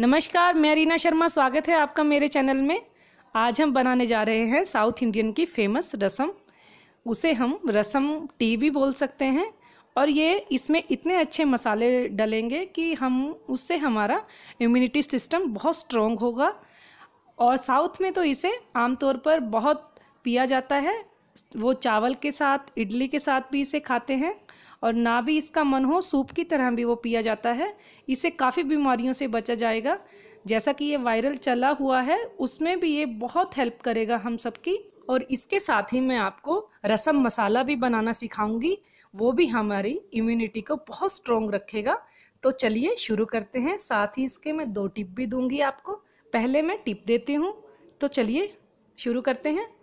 नमस्कार, मैं रीना शर्मा। स्वागत है आपका मेरे चैनल में। आज हम बनाने जा रहे हैं साउथ इंडियन की फ़ेमस रसम। उसे हम रसम टी भी बोल सकते हैं। और ये इसमें इतने अच्छे मसाले डलेंगे कि हम, उससे हमारा इम्यूनिटी सिस्टम बहुत स्ट्रॉन्ग होगा। और साउथ में तो इसे आमतौर पर बहुत पिया जाता है। वो चावल के साथ, इडली के साथ भी इसे खाते हैं और ना भी इसका मन हो, सूप की तरह भी वो पिया जाता है। इससे काफ़ी बीमारियों से बचा जाएगा। जैसा कि ये वायरल चला हुआ है, उसमें भी ये बहुत हेल्प करेगा हम सबकी। और इसके साथ ही मैं आपको रसम मसाला भी बनाना सिखाऊँगी। वो भी हमारी इम्यूनिटी को बहुत स्ट्रॉन्ग रखेगा। तो चलिए शुरू करते हैं। साथ ही इसके मैं दो टिप भी दूँगी आपको। पहले मैं टिप देती हूँ। तो चलिए शुरू करते हैं।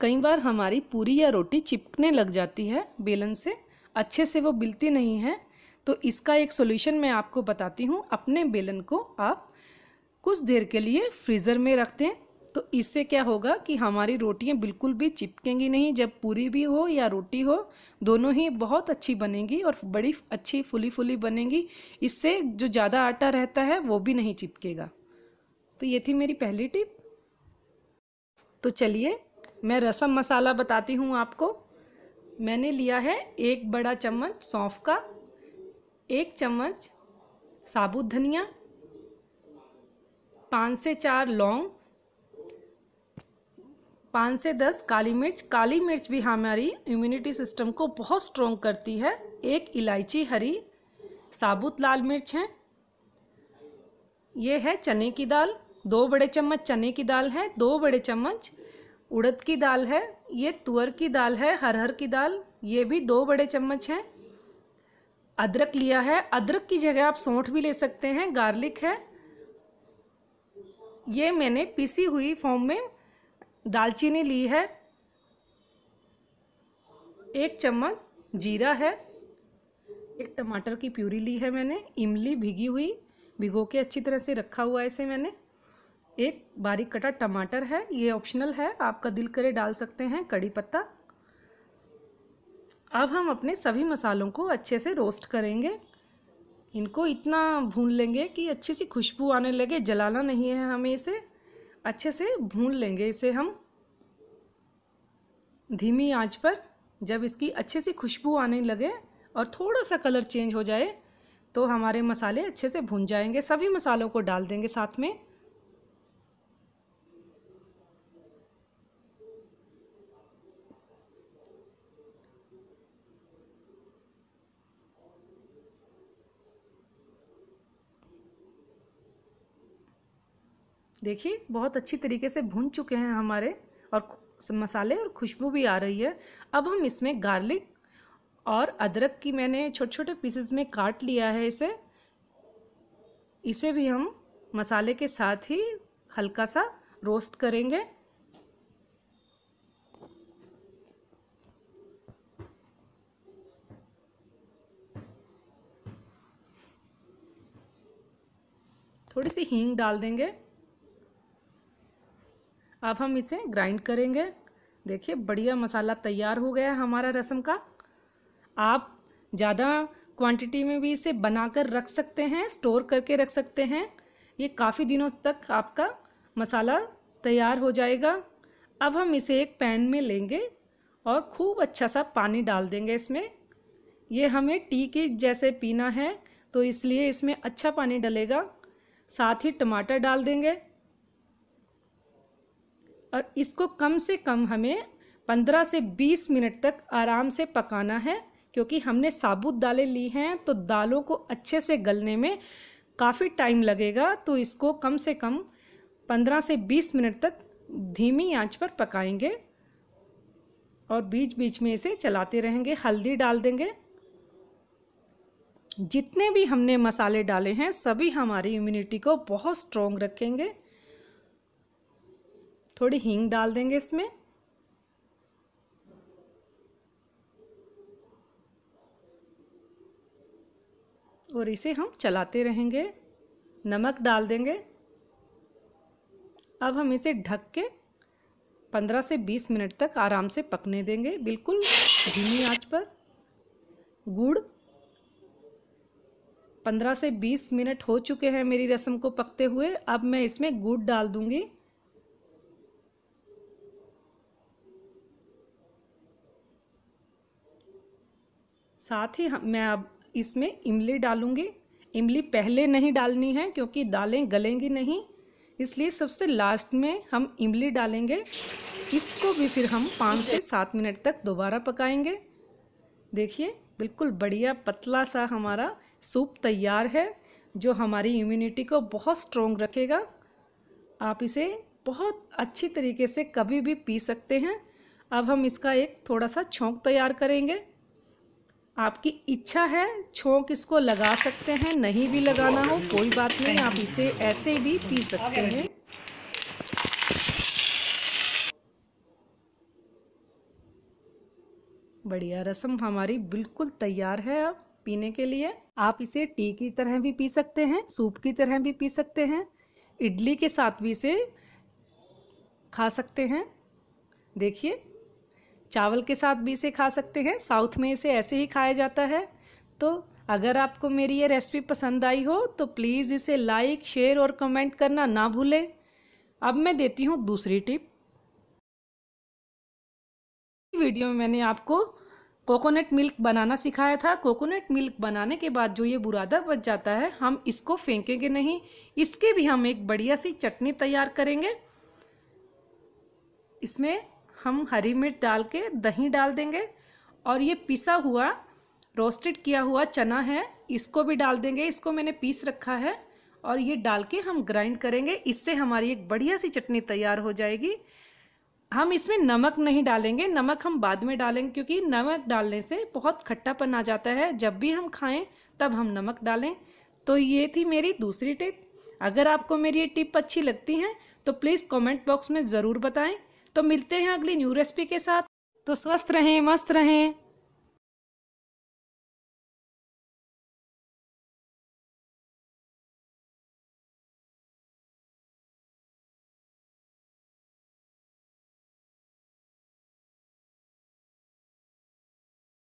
कई बार हमारी पूरी या रोटी चिपकने लग जाती है बेलन से, अच्छे से वो बिलती नहीं है। तो इसका एक सोल्यूशन मैं आपको बताती हूँ। अपने बेलन को आप कुछ देर के लिए फ्रीज़र में रख दें। तो इससे क्या होगा कि हमारी रोटियाँ बिल्कुल भी चिपकेंगी नहीं। जब पूरी भी हो या रोटी हो, दोनों ही बहुत अच्छी बनेंगी और बड़ी अच्छी फुली फुली बनेंगी। इससे जो ज़्यादा आटा रहता है, वो भी नहीं चिपकेगा। तो ये थी मेरी पहली टिप तो चलिए मैं रसम मसाला बताती हूँ आपको। मैंने लिया है एक बड़ा चम्मच सौंफ का, एक चम्मच साबुत धनिया, पाँच से चार लौंग, पाँच से दस काली मिर्च। काली मिर्च भी हमारी इम्यूनिटी सिस्टम को बहुत स्ट्रॉन्ग करती है। एक इलायची हरी, साबुत लाल मिर्च है। ये है चने की दाल। दो बड़े चम्मच चने की दाल है, दो बड़े चम्मच उड़द की दाल है, ये तुअर की दाल है, हरहर की दाल, ये भी दो बड़े चम्मच हैं। अदरक लिया है, अदरक की जगह आप सौंठ भी ले सकते हैं, गार्लिक है। ये मैंने पीसी हुई फॉर्म में दालचीनी ली है। एक चम्मच जीरा है, एक टमाटर की प्यूरी ली है मैंने, इमली भिगी हुई, भिगो के अच्छी तरह से रखा हुआ है इसे मैंने। एक बारीक कटा टमाटर है, ये ऑप्शनल है, आपका दिल करे डाल सकते हैं कड़ी पत्ता। अब हम अपने सभी मसालों को अच्छे से रोस्ट करेंगे। इनको इतना भून लेंगे कि अच्छी सी खुशबू आने लगे, जलाना नहीं है हमें इसे। अच्छे से भून लेंगे इसे हम। धीमी आँच पर जब इसकी अच्छे सी खुशबू आने लगे और थोड़ा सा कलर चेंज हो जाए तो हमारे मसाले अच्छे से भून जाएँगे। सभी मसालों को डाल देंगे साथ में। देखिए, बहुत अच्छी तरीके से भून चुके हैं हमारे और मसाले और खुशबू भी आ रही है। अब हम इसमें गार्लिक और अदरक की मैंने छोटे छोटे पीसेस में काट लिया है इसे। इसे भी हम मसाले के साथ ही हल्का सा रोस्ट करेंगे। थोड़ी सी हींग डाल देंगे। अब हम इसे ग्राइंड करेंगे। देखिए, बढ़िया मसाला तैयार हो गया है हमारा रसम का। आप ज़्यादा क्वांटिटी में भी इसे बनाकर रख सकते हैं स्टोर करके रख सकते हैं। ये काफ़ी दिनों तक आपका मसाला तैयार हो जाएगा। अब हम इसे एक पैन में लेंगे और खूब अच्छा सा पानी डाल देंगे इसमें। ये हमें टी के जैसे पीना है तो इसलिए इसमें अच्छा पानी डलेगा। साथ ही टमाटर डाल देंगे। और इसको कम से कम हमें पंद्रह से बीस मिनट तक आराम से पकाना है, क्योंकि हमने साबुत दालें ली हैं तो दालों को अच्छे से गलने में काफ़ी टाइम लगेगा तो इसको कम से कम पंद्रह से बीस मिनट तक धीमी आँच पर पकाएँगे और बीच बीच में इसे चलाते रहेंगे, हल्दी डाल देंगे। जितने भी हमने मसाले डाले हैं, सभी हमारी इम्यूनिटी को बहुत स्ट्रॉन्ग रखेंगे। थोड़ी हींग डाल देंगे इसमें। और इसे हम चलाते रहेंगे। नमक डाल देंगे। अब हम इसे ढक के पंद्रह से बीस मिनट तक आराम से पकने देंगे। बिल्कुल धीमी आँच पर। गुड़ पंद्रह से बीस मिनट हो चुके हैं मेरी रसम को पकते हुए। अब मैं इसमें गुड़ डाल दूँगी। साथ ही हम मैं अब इसमें इमली डालूँगी। इमली पहले नहीं डालनी है, क्योंकि दालें गलेंगी नहीं। इसलिए सबसे लास्ट में हम इमली डालेंगे। इसको भी फिर हम पाँच से सात मिनट तक दोबारा पकाएँगे। देखिए, बिल्कुल बढ़िया पतला सा हमारा सूप तैयार है, जो हमारी इम्यूनिटी को बहुत स्ट्रोंग रखेगा। आप इसे बहुत अच्छी तरीके से कभी भी पी सकते हैं। अब हम इसका एक थोड़ा सा छोंक तैयार करेंगे। आपकी इच्छा है, छोंक इसको लगा सकते हैं, नहीं भी लगाना हो, कोई बात नहीं, आप इसे ऐसे भी पी सकते हैं। बढ़िया, रसम हमारी बिल्कुल तैयार है अब पीने के लिए। आप इसे टी की तरह भी पी सकते हैं, सूप की तरह भी पी सकते हैं, इडली के साथ भी इसे खा सकते हैं। देखिए चावल के साथ भी इसे खा सकते हैं, साउथ में इसे ऐसे ही खाया जाता है। तो अगर आपको मेरी ये रेसिपी पसंद आई हो तो प्लीज़ इसे लाइक, शेयर और कमेंट करना ना भूलें। अब मैं देती हूँ दूसरी टिप। वीडियो में मैंने आपको कोकोनट मिल्क बनाना सिखाया था। कोकोनट मिल्क बनाने के बाद जो ये बुरादा बच जाता है, हम इसको फेंकेंगे नहीं। इसके भी हम एक बढ़िया सी चटनी तैयार करेंगे। इसमें हम हरी मिर्च डाल के दही डाल देंगे और ये पिसा हुआ रोस्टेड किया हुआ चना है, इसको भी डाल देंगे। इसको मैंने पीस रखा है और ये डाल के हम ग्राइंड करेंगे। इससे हमारी एक बढ़िया सी चटनी तैयार हो जाएगी। हम इसमें नमक नहीं डालेंगे, नमक हम बाद में डालेंगे क्योंकि नमक डालने से बहुत खट्टापन आ जाता है। जब भी हम खाएँ, तब हम नमक डालें। तो ये थी मेरी दूसरी टिप। अगर आपको मेरी ये टिप अच्छी लगती हैं तो प्लीज़ कमेंट बॉक्स में ज़रूर बताएँ। तो मिलते हैं अगली न्यू रेसिपी के साथ। तो स्वस्थ रहें मस्त रहें।